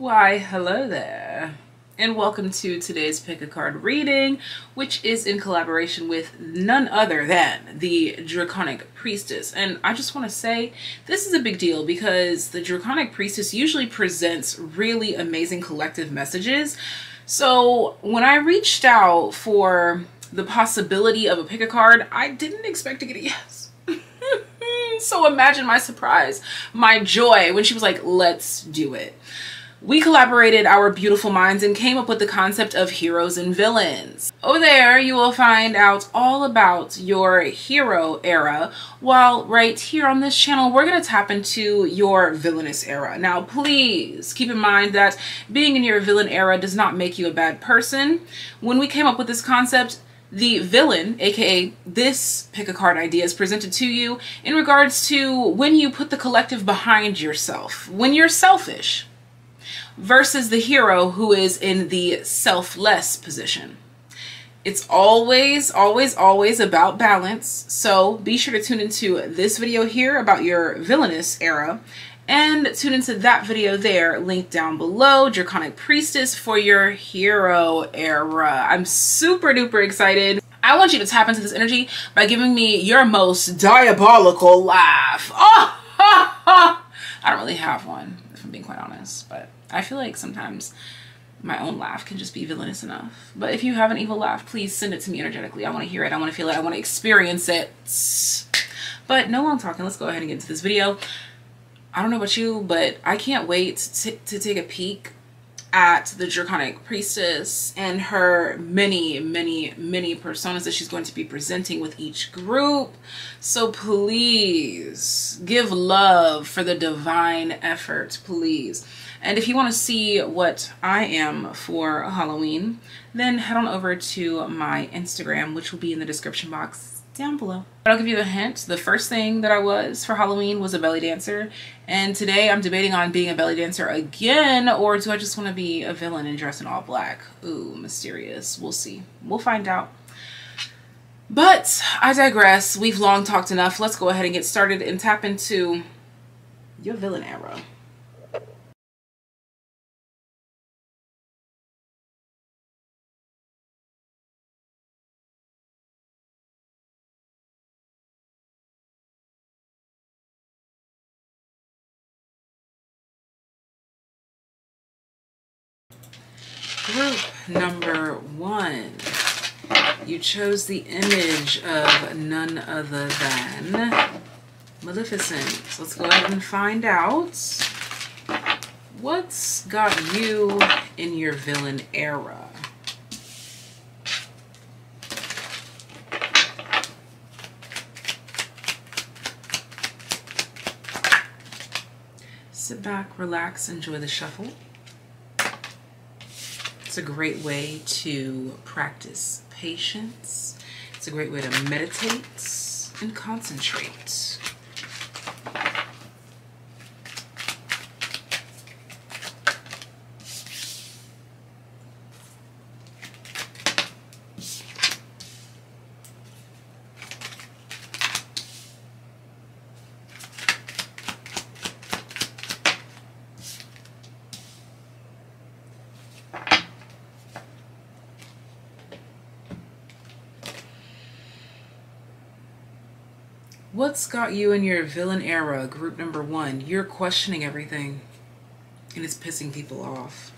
Why, hello there, and welcome to today's pick a card reading, which is in collaboration with none other than the Draconic Priestess. And I just want to say this is a big deal because the Draconic Priestess usually presents really amazing collective messages. So when I reached out for the possibility of a pick a card, I didn't expect to get a yes. so imagine my surprise, my joy when she was like, let's do it we collaborated our beautiful minds and came up with the concept of heroes and villains. Over there, you will find out all about your hero era, while right here on this channel, we're to tap into your villainous era. Now, please keep in mind that being in your villain era does not make you a bad person. When we came up with this concept, the villain, aka this pick a card idea, is presented to you in regards to when you put the collective behind yourself, when you're selfish versus the hero who is in the selfless position. It's always, always, always about balance. So be sure to tune into this video here about your villainous era and tune into that video there, linked down below, Draconic Priestess for your hero era. I'm super duper excited. I want you to tap into this energy by giving me your most diabolical laugh. Oh, ha, ha. I don't really have one, if I'm being quite honest, but I feel like sometimes my own laugh can just be villainous enough. But if you have an evil laugh, please send it to me energetically. I want to hear it. I want to feel it. I want to experience it. But no long talking. Let's go ahead and get into this video. I don't know about you, but I can't wait to, to take a peek at the Draconic Priestess and her many, many, many personas that she's going to be presenting with each group. So please give love for the divine effort, please. And if you want to see what I am for Halloween, then head on over to my Instagram, which will be in the description box down below. But I'll give you a hint. The first thing that I was for Halloween was a belly dancer. And today I'm debating on being a belly dancer again, or do I just want to be a villain and dress in all black? Ooh, mysterious. We'll see. We'll find out. But I digress. We've long talked enough. Let's go ahead and get started and tap into your villain era. Number one. You chose the image of none other than Maleficent. So let's go ahead and find out what's got you in your villain era. Sit back, relax, enjoy the shuffle. It's a great way to practice patience. It's a great way to meditate and concentrate. What's you and your villain era, group number one? You're questioning everything and it's pissing people off.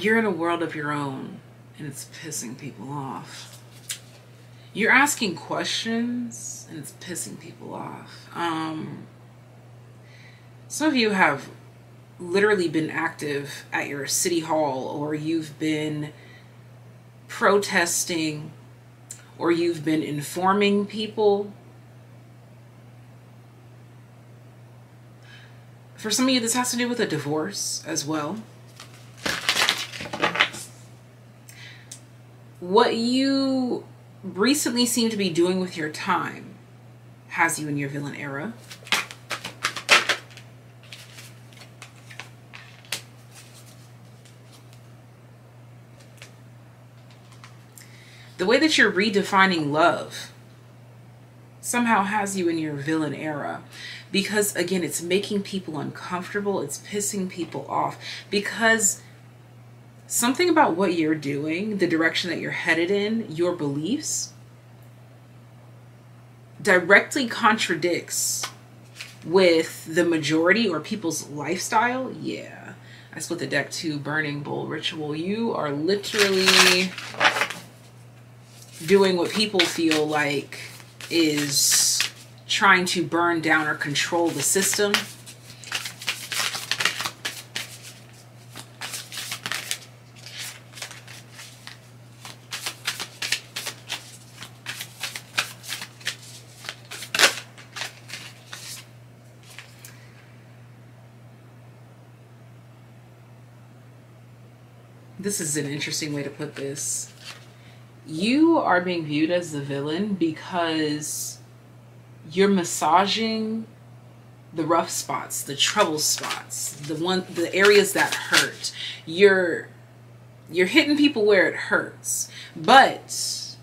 You're in a world of your own and it's pissing people off. You're asking questions and it's pissing people off. Um, some of you have literally been active at your city hall or you've been protesting or you've been informing people. For some of you, this has to do with a divorce as well. What you recently seem to be doing with your time has you in your villain era. The way that you're redefining love somehow has you in your villain era. because again it's making people uncomfortable. It's pissing people off. Because something about what you're doing the direction that you're headed in your beliefs directly contradicts with the majority or people's lifestyle. Yeah i split the deck to burning bowl ritual. You are literally doing what people feel like is trying to burn down or control the system. This is an interesting way to put this you are being viewed as the villain because you're massaging the rough spots, the trouble spots, the one the areas that hurt. You're you're hitting people where it hurts. But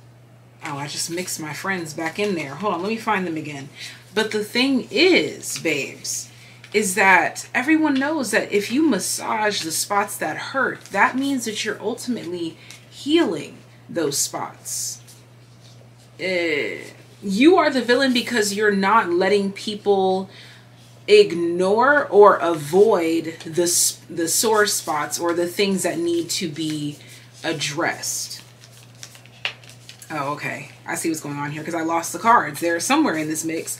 oh, I just mixed my friends back in there. Hold on, let me find them again. But the thing is, babes, is that everyone knows that if you massage the spots that hurt, that means that you're ultimately healing those spots. Uh, you are the villain because you're not letting people ignore or avoid the, the sore spots or the things that need to be addressed. Oh, okay. I see what's going on here because I lost the cards. They're somewhere in this mix.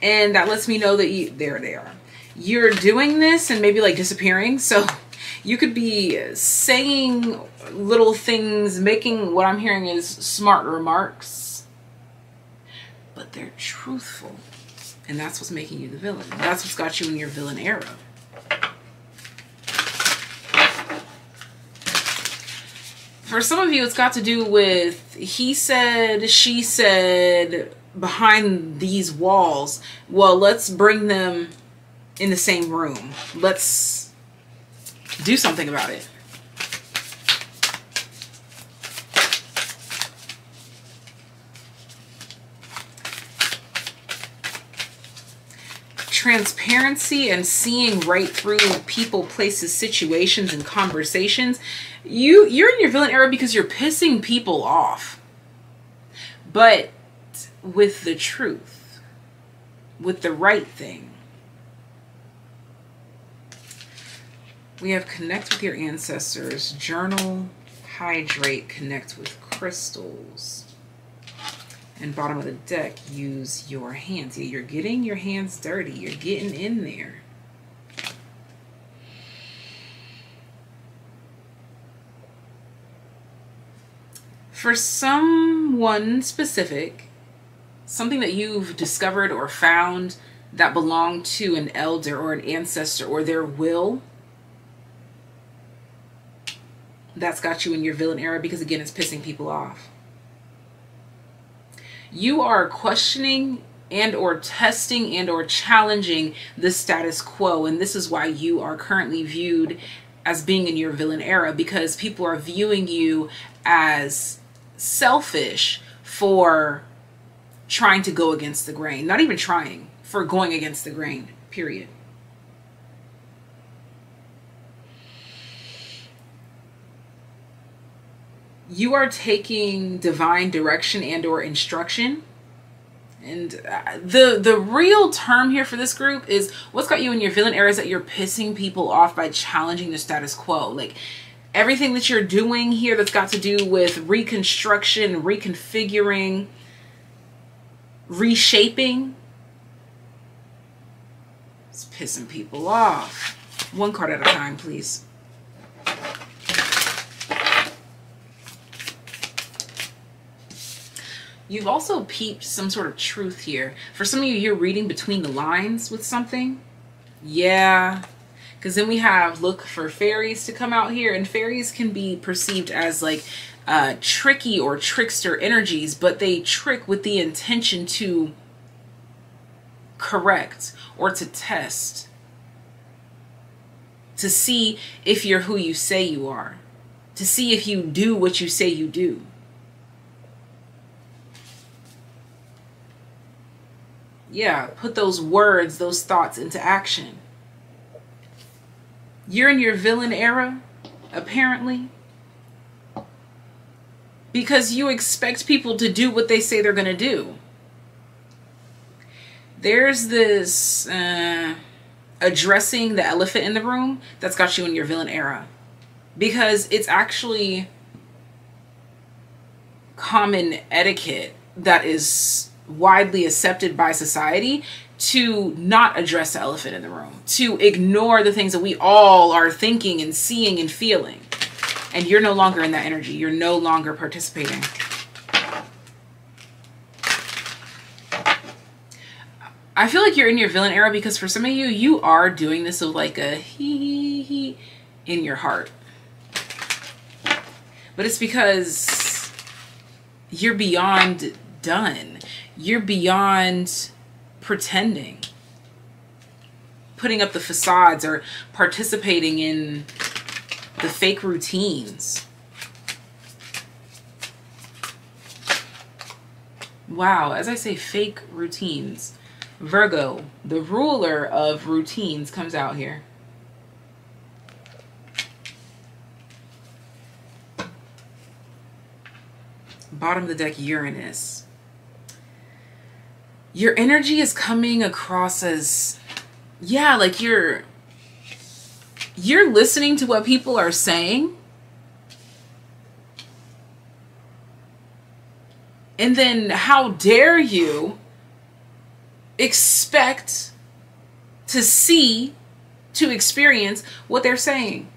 And that lets me know that you, there they are. You're doing this and maybe like disappearing. So you could be saying little things, making what I'm hearing is smart remarks, but they're truthful. And that's what's making you the villain. That's what's got you in your villain era. For some of you, it's got to do with he said, she said, behind these walls. Well, let's bring them in the same room. Let's do something about it. transparency and seeing right through people places situations and conversations you you're in your villain era because you're pissing people off but with the truth with the right thing We have connect with your ancestors, journal, hydrate, connect with crystals. And bottom of the deck, use your hands. Yeah, you're getting your hands dirty. You're getting in there. For someone specific, something that you've discovered or found that belonged to an elder or an ancestor or their will that's got you in your villain era because again it's pissing people off. You are questioning and or testing and or challenging the status quo and this is why you are currently viewed as being in your villain era because people are viewing you as selfish for trying to go against the grain. Not even trying for going against the grain period you are taking divine direction and or instruction. And uh, the the real term here for this group is what's got you in your villain era is that you're pissing people off by challenging the status quo? Like everything that you're doing here that's got to do with reconstruction reconfiguring reshaping it's pissing people off. One card at a time please You've also peeped some sort of truth here. For some of you, you're reading between the lines with something. Yeah. Because then we have look for fairies to come out here. And fairies can be perceived as like uh, tricky or trickster energies. But they trick with the intention to correct or to test. To see if you're who you say you are. To see if you do what you say you do. Yeah, put those words, those thoughts into action. You're in your villain era, apparently, because you expect people to do what they say they're going to do. There's this uh, addressing the elephant in the room that's got you in your villain era because it's actually common etiquette that is widely accepted by society to not address the elephant in the room, to ignore the things that we all are thinking and seeing and feeling. And you're no longer in that energy. You're no longer participating. I feel like you're in your villain era because for some of you, you are doing this with like a hee hee hee in your heart. But it's because you're beyond done. You're beyond pretending, putting up the facades or participating in the fake routines. Wow, as I say, fake routines. Virgo, the ruler of routines, comes out here. Bottom of the deck, Uranus your energy is coming across as yeah like you're you're listening to what people are saying. And then how dare you expect to see to experience what they're saying?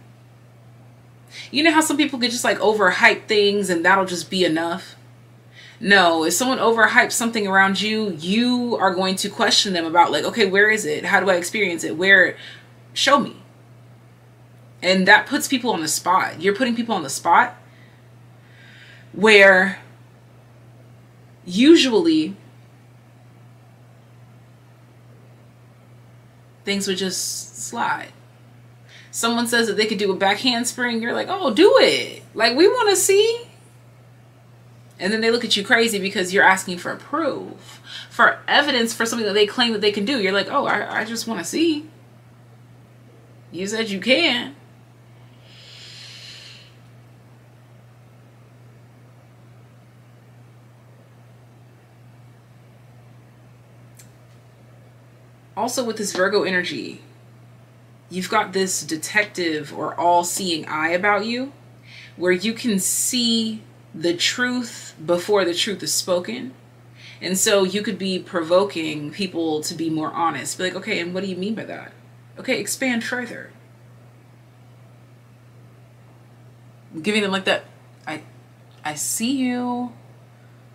You know how some people get just like overhype things and that'll just be enough no, if someone overhypes something around you, you are going to question them about like, okay, where is it? How do I experience it? Where show me. And that puts people on the spot. You're putting people on the spot where usually things would just slide. Someone says that they could do a back handspring, you're like, oh, do it. Like, we want to see. And then they look at you crazy because you're asking for proof, for evidence for something that they claim that they can do. You're like, oh, I, I just want to see. You said you can. Also, with this Virgo energy, you've got this detective or all seeing eye about you where you can see the truth before the truth is spoken. And so you could be provoking people to be more honest. Be like, okay, and what do you mean by that? Okay, expand further. Giving them like that, I I see you.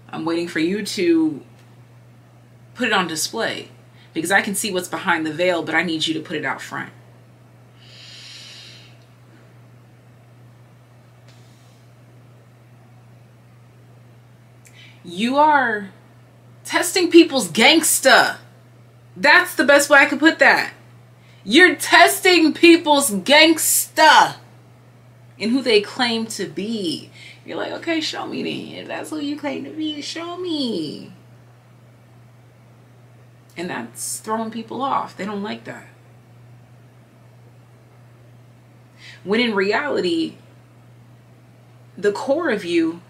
I'm waiting for you to put it on display because I can see what's behind the veil, but I need you to put it out front. You are testing people's gangsta. That's the best way I could put that. You're testing people's gangsta in who they claim to be. You're like, okay, show me then. If that's who you claim to be, show me. And that's throwing people off. They don't like that. When in reality, the core of you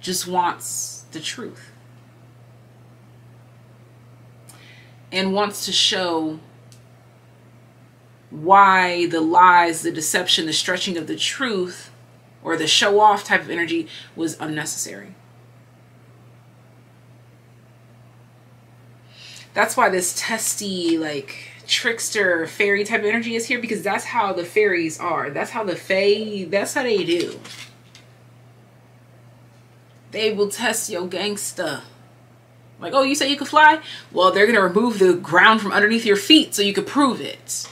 just wants the truth and wants to show why the lies, the deception, the stretching of the truth or the show off type of energy was unnecessary. That's why this testy, like trickster fairy type of energy is here because that's how the fairies are. That's how the fae, that's how they do. They will test your gangsta. Like, oh, you say you can fly? Well, they're going to remove the ground from underneath your feet so you can prove it.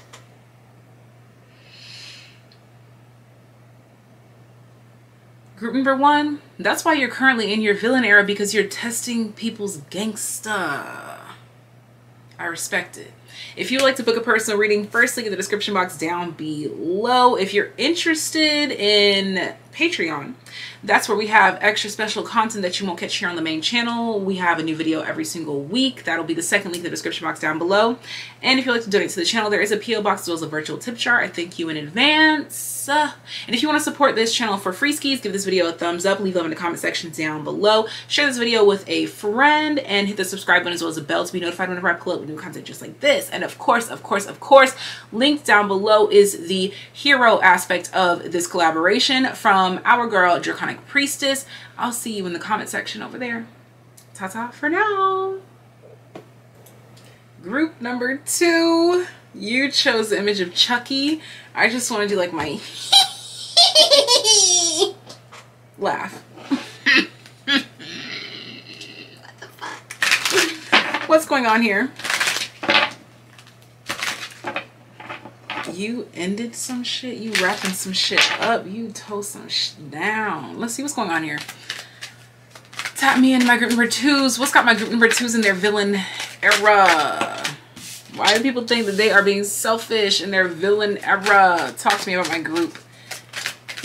Group number one, that's why you're currently in your villain era because you're testing people's gangsta. I respect it. If you would like to book a personal reading, first link in the description box down below. If you're interested in Patreon, that's where we have extra special content that you won't catch here on the main channel. We have a new video every single week. That'll be the second link in the description box down below. And if you'd like to donate to the channel, there is a PO box as well as a virtual tip jar. I thank you in advance. And if you want to support this channel for free skis, give this video a thumbs up, leave them in the comment section down below. Share this video with a friend and hit the subscribe button as well as the bell to be notified whenever I pull up new content just like this. And of course, of course, of course, linked down below is the hero aspect of this collaboration from Um, our girl, Draconic Priestess. I'll see you in the comment section over there. Ta-ta for now. Group number two. You chose the image of Chucky. I just want to do like my laugh. what the fuck? What's going on here? You ended some shit. You wrapping some shit up. You toast some shit down. Let's see what's going on here. Tap me in my group number twos. What's got my group number twos in their villain era? Why do people think that they are being selfish in their villain era? Talk to me about my group.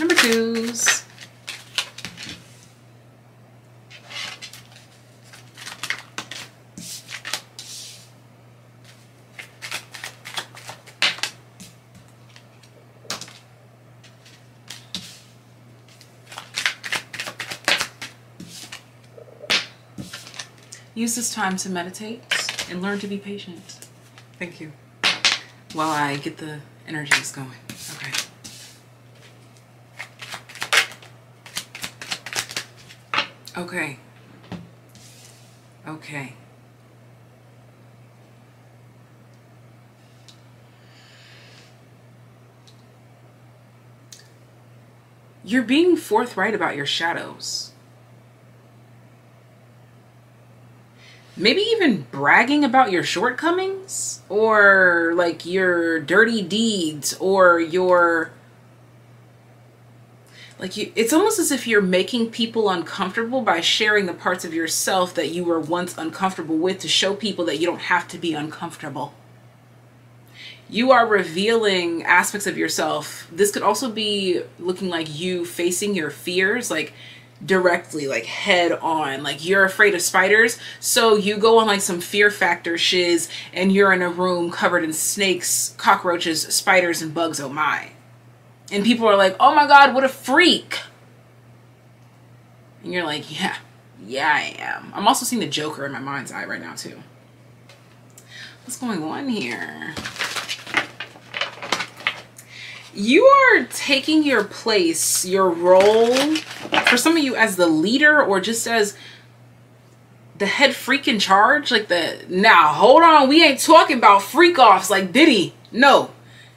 Number twos. Use this time to meditate and learn to be patient. Thank you. While I get the energies going. Okay. Okay. Okay. You're being forthright about your shadows. Maybe even bragging about your shortcomings or like your dirty deeds or your like you it's almost as if you're making people uncomfortable by sharing the parts of yourself that you were once uncomfortable with to show people that you don't have to be uncomfortable. You are revealing aspects of yourself. This could also be looking like you facing your fears like directly like head on. Like you're afraid of spiders so you go on like some fear factor shiz and you're in a room covered in snakes cockroaches spiders and bugs. Oh my. And people are like oh my god what a freak. And you're like yeah yeah i am. I'm also seeing the joker in my mind's eye right now too. What's going on here you are taking your place, your role, for some of you as the leader or just as the head freak in charge. Like the, now hold on, we ain't talking about freak offs like Diddy. No,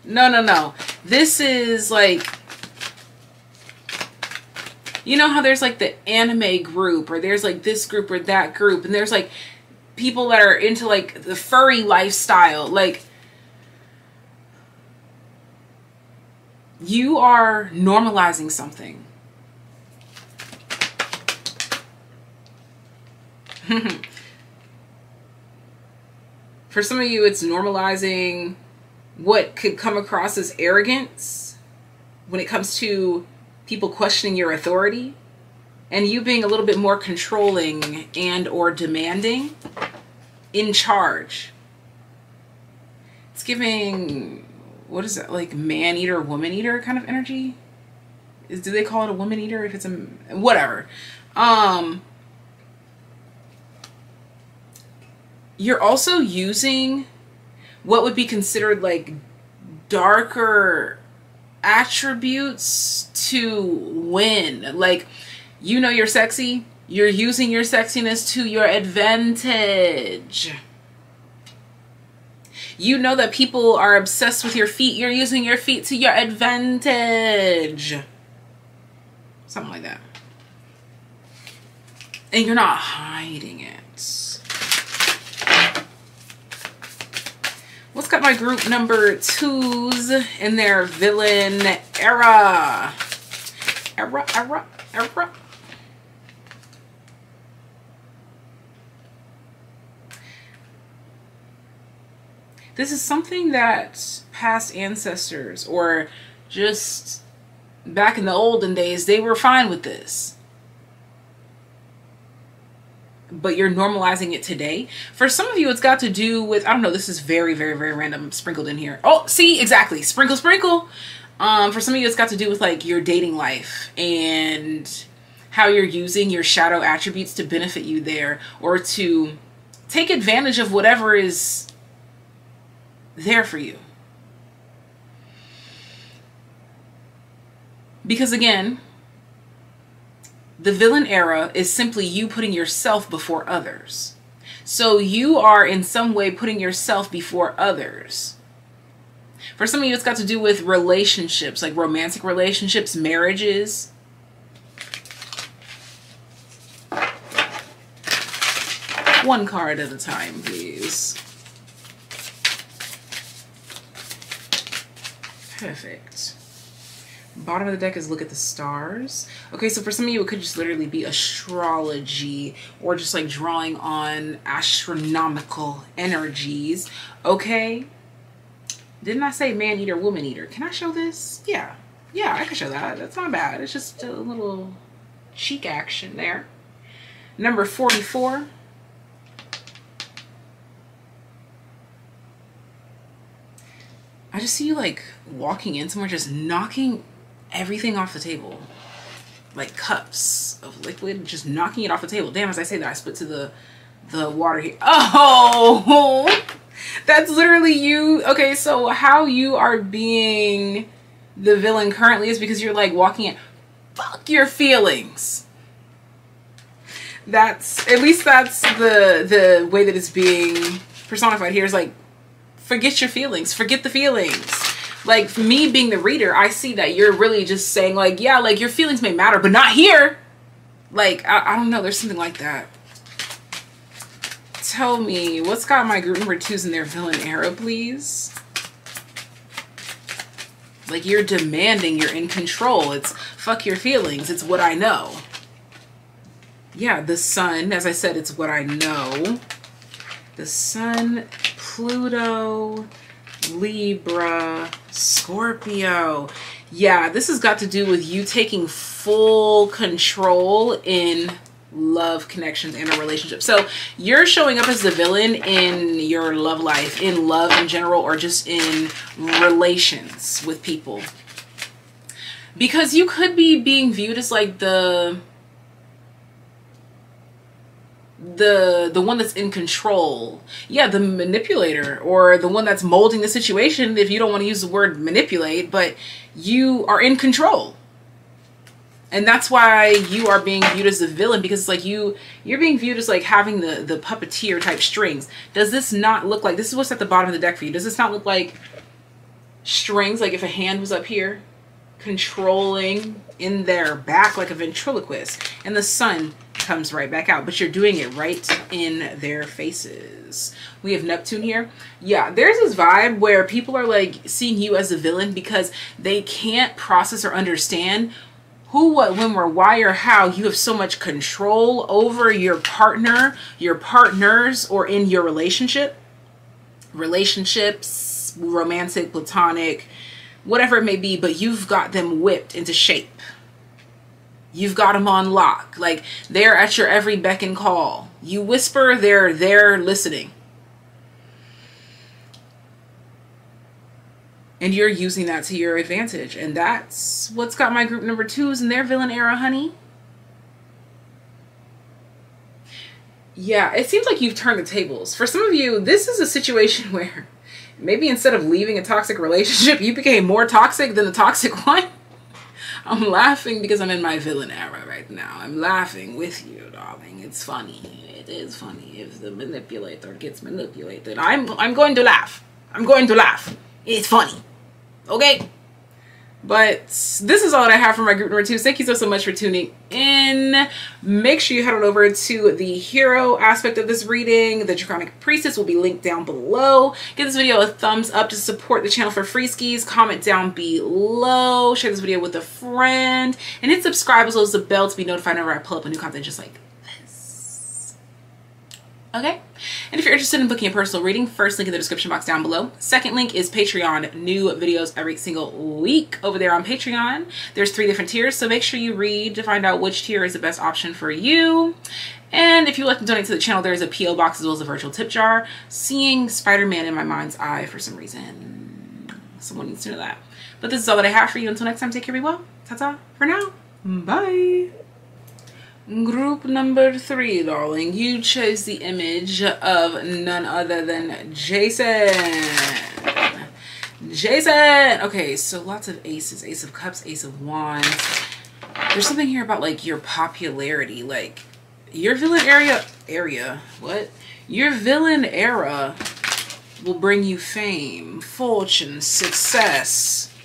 no, no, no. This is like, you know how there's like the anime group or there's like this group or that group and there's like people that are into like the furry lifestyle. Like you are normalizing something. For some of you, it's normalizing what could come across as arrogance when it comes to people questioning your authority and you being a little bit more controlling and or demanding in charge. It's giving what is it like man eater woman eater kind of energy? Is do they call it a woman eater if it's a whatever. Um you're also using what would be considered like darker attributes to win. Like you know you're sexy you're using your sexiness to your advantage you know that people are obsessed with your feet. You're using your feet to your advantage. Something like that. And you're not hiding it. What's got my group number twos in their villain era? Era, era, era. This is something that past ancestors or just back in the olden days, they were fine with this. But you're normalizing it today. For some of you, it's got to do with, I don't know, this is very, very, very random sprinkled in here. Oh, see, exactly. Sprinkle, sprinkle. Um, for some of you, it's got to do with like your dating life and how you're using your shadow attributes to benefit you there or to take advantage of whatever is there for you. Because again, the villain era is simply you putting yourself before others. So you are in some way putting yourself before others. For some of you, it's got to do with relationships, like romantic relationships, marriages. One card at a time, please. Perfect. Bottom of the deck is look at the stars. Okay, so for some of you, it could just literally be astrology or just like drawing on astronomical energies. Okay. Didn't I say man eater, woman eater? Can I show this? Yeah. Yeah, I can show that. That's not bad. It's just a little cheek action there. Number 44. I just see you like walking in somewhere, just knocking everything off the table. Like cups of liquid, just knocking it off the table. Damn, as I say that, I split to the the water here. Oh, that's literally you. Okay, so how you are being the villain currently is because you're like walking in. Fuck your feelings. That's at least that's the the way that it's being personified here is like forget your feelings, forget the feelings like me being the reader, I see that you're really just saying like, yeah, like your feelings may matter, but not here. Like, I, I don't know. There's something like that. Tell me, what's got my group number twos in their villain era, please? Like you're demanding, you're in control. It's fuck your feelings. It's what I know. Yeah, the sun, as I said, it's what I know. The sun, Pluto, Libra, Scorpio. Yeah, this has got to do with you taking full control in love connections and a relationship. So you're showing up as the villain in your love life, in love in general, or just in relations with people. Because you could be being viewed as like the the the one that's in control. Yeah the manipulator or the one that's molding the situation if you don't want to use the word manipulate but you are in control. And that's why you are being viewed as the villain because it's like you you're being viewed as like having the the puppeteer type strings. Does this not look like this is what's at the bottom of the deck for you. Does this not look like strings like if a hand was up here controlling in their back like a ventriloquist and the sun comes right back out but you're doing it right in their faces. We have neptune here. Yeah there's this vibe where people are like seeing you as a villain because they can't process or understand who what when where why or how you have so much control over your partner your partners or in your relationship. Relationships romantic platonic whatever it may be but you've got them whipped into shape You've got them on lock. Like they're at your every beck and call. You whisper, they're there listening. And you're using that to your advantage. And that's what's got my group number twos in their villain era, honey. Yeah, it seems like you've turned the tables. For some of you, this is a situation where maybe instead of leaving a toxic relationship, you became more toxic than the toxic one. I'm laughing because I'm in my villain era right now. I'm laughing with you, darling. It's funny. It is funny if the manipulator gets manipulated. I'm I'm going to laugh. I'm going to laugh. It's funny. Okay? But this is all that I have for my group number two. Thank you so, so much for tuning in. Make sure you head on over to the hero aspect of this reading. The Draconic Priestess will be linked down below. Give this video a thumbs up to support the channel for free skis. Comment down below. Share this video with a friend. And hit subscribe as well as the bell to be notified whenever I pull up a new content just like. Okay. And if you're interested in booking a personal reading, first link in the description box down below. Second link is Patreon. New videos every single week over there on Patreon. There's three different tiers, so make sure you read to find out which tier is the best option for you. And if you'd like to donate to the channel, there's a P.O. box as well as a virtual tip jar. Seeing Spider-Man in my mind's eye for some reason. Someone needs to know that. But this is all that I have for you. Until next time, take care, be well. Ta-ta for now. Bye. Group number three, darling. You chose the image of none other than Jason. Jason! Okay, so lots of aces. Ace of Cups, Ace of Wands. There's something here about like your popularity. Like your villain area, area, what? Your villain era will bring you fame, fortune, success.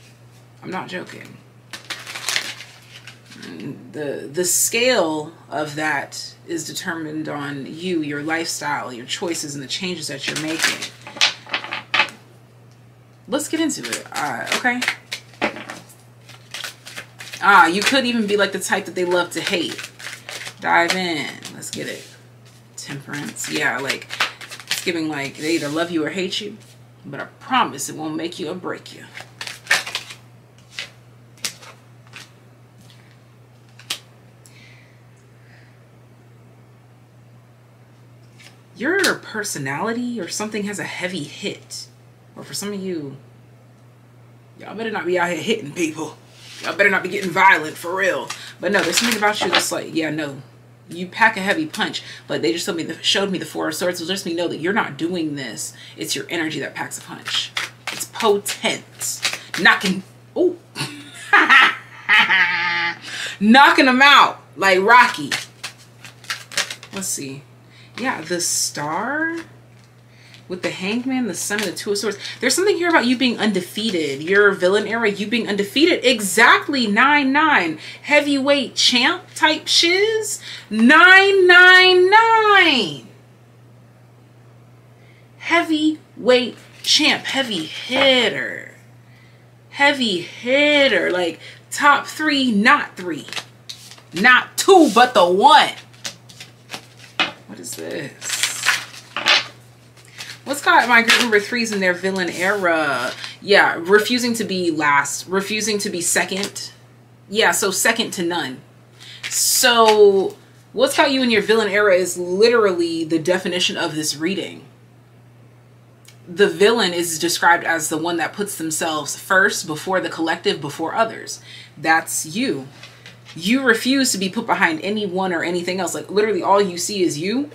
I'm not joking the the scale of that is determined on you, your lifestyle, your choices, and the changes that you're making. Let's get into it. Uh, okay. Ah, you could even be like the type that they love to hate. Dive in. Let's get it. Temperance. Yeah, like it's giving like they either love you or hate you. But I promise it won't make you or break you. Your personality or something has a heavy hit. Or for some of you, y'all better not be out here hitting people. Y'all better not be getting violent for real. But no, there's something about you that's like, yeah, no. You pack a heavy punch, but they just told me the, showed me the four of swords. So just me know that you're not doing this. It's your energy that packs a punch. It's potent. Knocking. Oh. Knocking them out like Rocky. Let's see yeah, the star with the hangman, the sun, and the two of swords. There's something here about you being undefeated. Your villain era, you being undefeated. Exactly 9-9. Heavyweight champ type shiz. 999. Heavyweight champ. Heavy hitter. Heavy hitter. Like top three, not three. Not two, but the one. What is this? What's got my group number threes in their villain era? Yeah, refusing to be last, refusing to be second. Yeah, so second to none. So what's got you in your villain era is literally the definition of this reading. The villain is described as the one that puts themselves first before the collective, before others. That's you you refuse to be put behind anyone or anything else. Like literally all you see is you.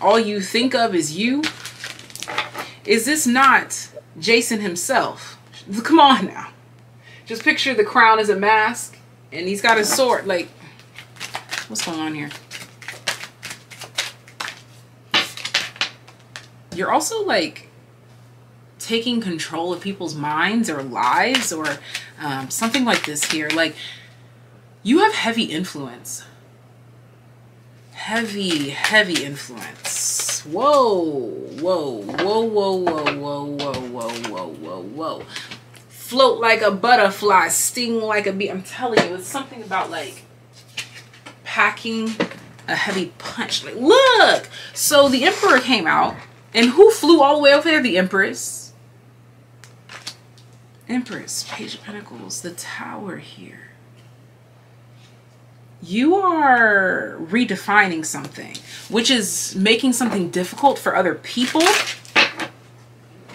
All you think of is you. Is this not Jason himself? Come on now. Just picture the crown as a mask and he's got a sword. Like, what's going on here? You're also like taking control of people's minds or lives or um, something like this here. Like you have heavy influence. Heavy, heavy influence. Whoa, whoa, whoa, whoa, whoa, whoa, whoa, whoa, whoa, whoa, whoa. Float like a butterfly, sting like a bee. I'm telling you, it's something about like packing a heavy punch. Like, look! So the Emperor came out, and who flew all the way over there? The Empress. Empress, Page of Pentacles, the Tower here. You are redefining something, which is making something difficult for other people.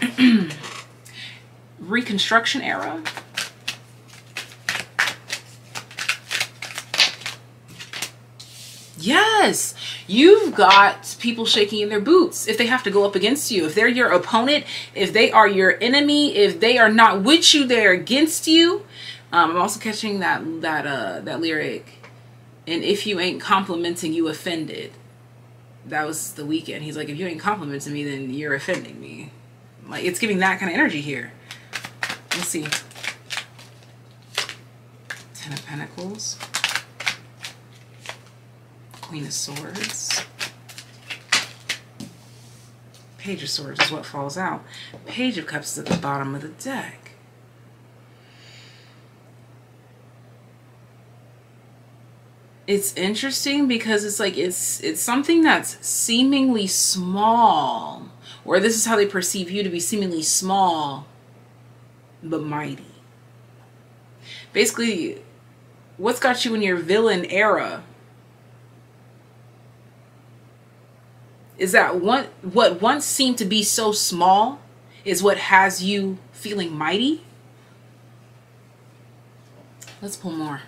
Reconstruction era. Yes, you've got people shaking in their boots if they have to go up against you. If they're your opponent, if they are your enemy, if they are not with you, they're against you. Um, I'm also catching that that uh that lyric. And if you ain't complimenting, you offended. That was the Weeknd. He's like, if you ain't complimenting me, then you're offending me. Like it's giving that kind of energy here. Let's see. Ten of Pentacles. Queen of Swords. Page of Swords is what falls out. Page of Cups is at the bottom of the deck. it's interesting because it's like it's it's something that's seemingly small or this is how they perceive you to be seemingly small but mighty basically what's got you in your villain era is that one what once seemed to be so small is what has you feeling mighty. Let's pull more.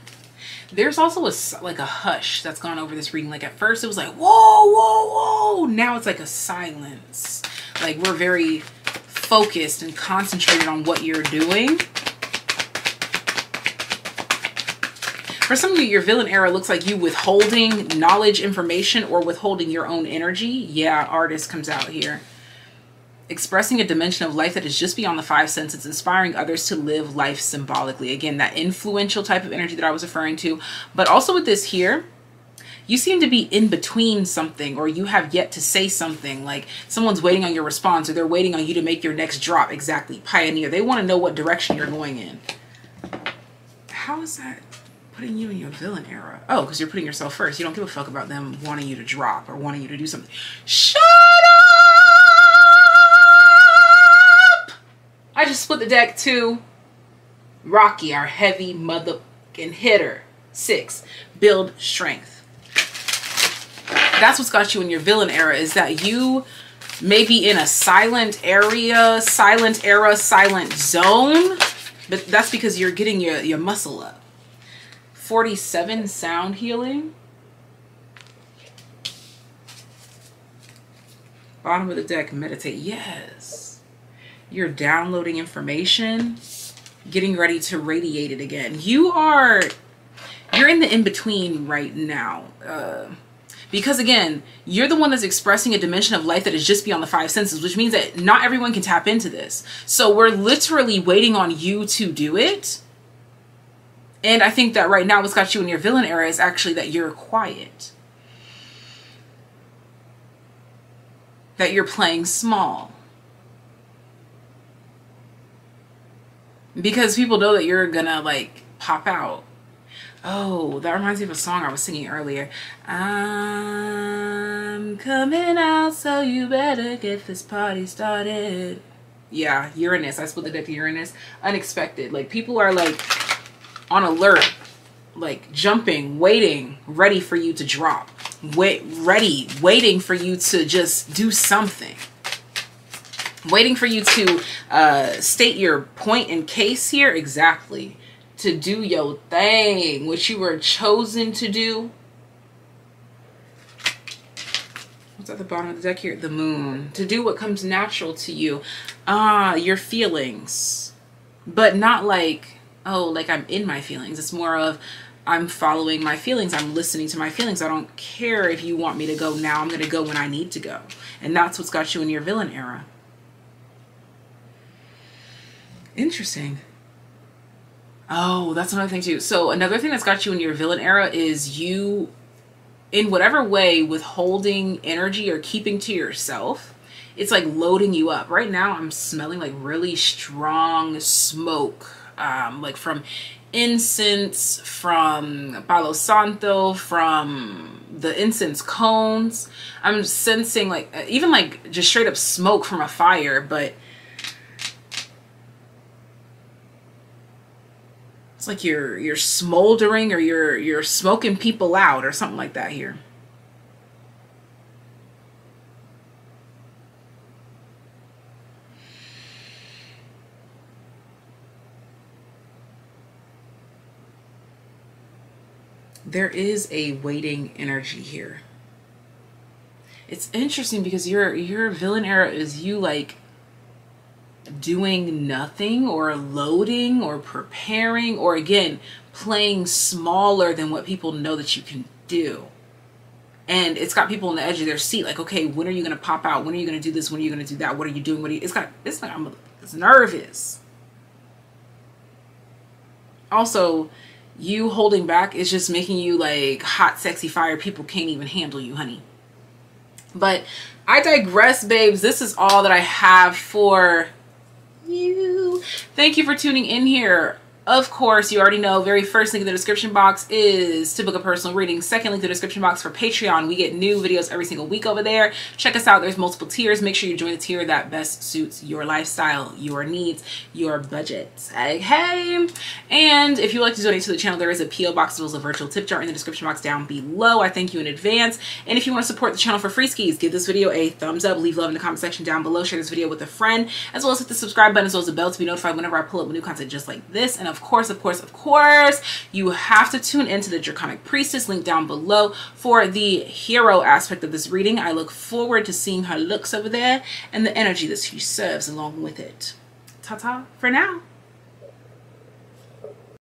There's also a like a hush that's gone over this reading. Like at first it was like whoa whoa whoa. Now it's like a silence. Like we're very focused and concentrated on what you're doing For some of you, your villain era looks like you withholding knowledge, information, or withholding your own energy. Yeah, artist comes out here. Expressing a dimension of life that is just beyond the five senses, inspiring others to live life symbolically. Again, that influential type of energy that I was referring to. But also with this here, you seem to be in between something or you have yet to say something like someone's waiting on your response or they're waiting on you to make your next drop exactly pioneer they want to know what direction you're going in how is that putting you in your villain era? Oh, because you're putting yourself first. You don't give a fuck about them wanting you to drop or wanting you to do something. Shut up! I just split the deck to Rocky, our heavy motherfucking hitter. Six, build strength. That's what's got you in your villain era is that you may be in a silent area, silent era, silent zone, but that's because you're getting your, your muscle up. 47 sound healing. Bottom of the deck, meditate. Yes. You're downloading information, getting ready to radiate it again. You are, you're in the in-between right now. Uh, because again, you're the one that's expressing a dimension of life that is just beyond the five senses, which means that not everyone can tap into this. So we're literally waiting on you to do it and I think that right now what's got you in your villain era is actually that you're quiet. That you're playing small. Because people know that you're gonna like pop out. Oh, that reminds me of a song I was singing earlier. I'm coming out, so you better get this party started. Yeah, Uranus. I split the deck to Uranus. Unexpected. Like people are like on alert, like jumping, waiting, ready for you to drop. Wait, ready, waiting for you to just do something. Waiting for you to uh, state your point in case here exactly. To do your thing, which you were chosen to do. What's at the bottom of the deck here? The moon. To do what comes natural to you. Ah, your feelings. But not like oh, like I'm in my feelings. It's more of I'm following my feelings. I'm listening to my feelings. I don't care if you want me to go now. I'm going to go when I need to go. And that's what's got you in your villain era. Interesting. Oh, that's another thing too. So another thing that's got you in your villain era is you, in whatever way, withholding energy or keeping to yourself. It's like loading you up. Right now, I'm smelling like really strong smoke um, like from incense, from Palo Santo, from the incense cones. I'm sensing like even like just straight up smoke from a fire, but it's like you're you're smoldering or you're you're smoking people out or something like that here. There is a waiting energy here. It's interesting because your your villain era is you like doing nothing or loading or preparing or again playing smaller than what people know that you can do. And it's got people on the edge of their seat like, okay, when are you gonna pop out? When are you gonna do this? When are you gonna do that? What are you doing? What are you it's got it's like I'm it's nervous. Also, you holding back is just making you like hot, sexy fire. People can't even handle you, honey. But I digress, babes. This is all that I have for you. Thank you for tuning in here. Of course, you already know, very first link in the description box is to book a personal reading. Second link in the description box for Patreon. We get new videos every single week over there. Check us out. There's multiple tiers. Make sure you join the tier that best suits your lifestyle, your needs, your budget. Okay. And if you would like to donate to the channel, there is a P.O. box as well as a virtual tip jar in the description box down below. I thank you in advance. And if you want to support the channel for free skis, give this video a thumbs up, leave love in the comment section down below, share this video with a friend, as well as hit the subscribe button as well as the bell to be notified whenever I pull up new content just like this. And of course, of course, of course, you have to tune into the Draconic Priestess link down below for the hero aspect of this reading. I look forward to seeing her looks over there and the energy that she serves along with it. Ta-ta for now.